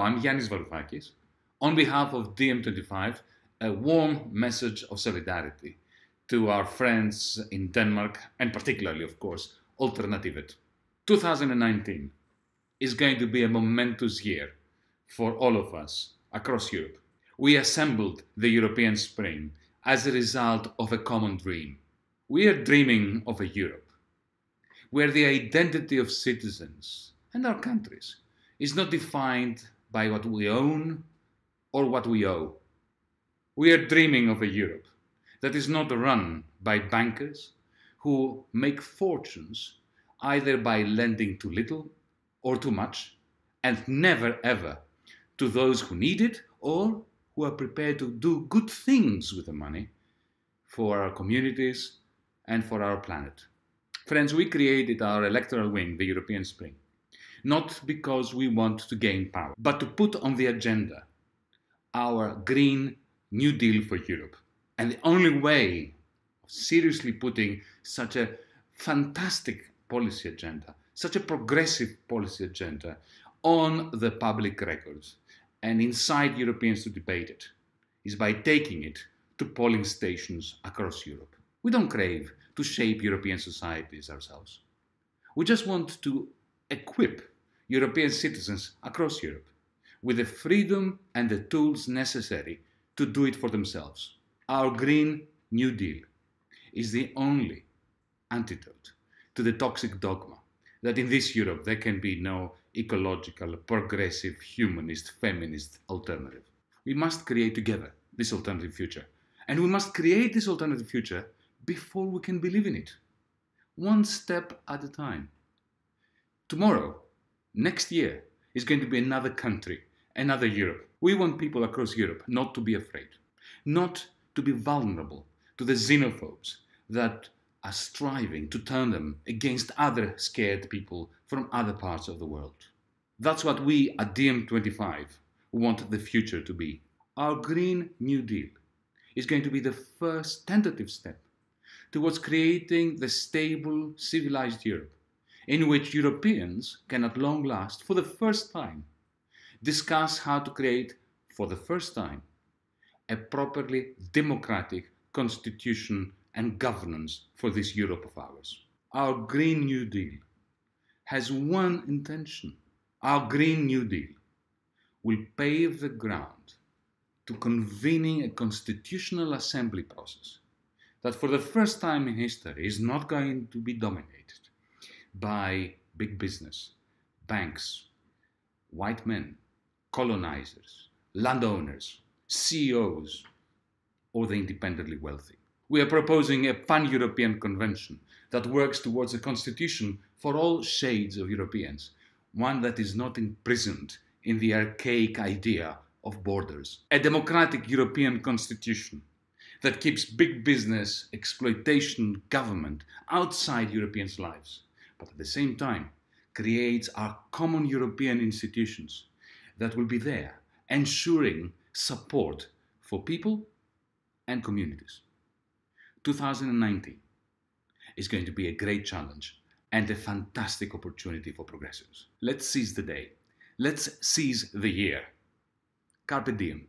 I'm Yanis Varoufakis. On behalf of DiEM25, a warm message of solidarity to our friends in Denmark and particularly, of course, Alternativet. 2019 is going to be a momentous year for all of us across Europe. We assembled the European Spring as a result of a common dream. We are dreaming of a Europe where the identity of citizens and our countries is not defined by what we own or what we owe. We are dreaming of a Europe that is not run by bankers who make fortunes either by lending too little or too much, and never ever to those who need it or who are prepared to do good things with the money for our communities and for our planet. Friends, we created our electoral wing, the European Spring, not because we want to gain power, but to put on the agenda our Green New Deal for Europe. And the only way of seriously putting such a fantastic policy agenda, such a progressive policy agenda on the public records and incite Europeans to debate it is by taking it to polling stations across Europe. We don't crave to shape European societies ourselves. We just want to equip European citizens across Europe with the freedom and the tools necessary to do it for themselves. Our Green New Deal is the only antidote to the toxic dogma that in this Europe there can be no ecological, progressive, humanist, feminist alternative. We must create together this alternative future. And we must create this alternative future before we can believe in it. One step at a time. Tomorrow, next year, is going to be another country, another Europe. We want people across Europe not to be afraid, not to be vulnerable to the xenophobes that are striving to turn them against other scared people from other parts of the world. That's what we at DiEM25 want the future to be. Our Green New Deal is going to be the first tentative step towards creating the stable, civilized Europe in which Europeans can at long last, for the first time, discuss how to create, for the first time, a properly democratic constitution and governance for this Europe of ours. Our Green New Deal has one intention. Our Green New Deal will pave the ground to convening a constitutional assembly process that for the first time in history is not going to be dominated by big business, banks, white men, colonizers, landowners, CEOs, or the independently wealthy. We are proposing a pan European convention that works towards a constitution for all shades of Europeans, one that is not imprisoned in the archaic idea of borders. A democratic European constitution that keeps big business, exploitation, government outside Europeans' lives, but at the same time creates our common European institutions that will be there, ensuring support for people and communities. 2019 is going to be a great challenge and a fantastic opportunity for progressives. Let's seize the day. Let's seize the year. Carpe diem.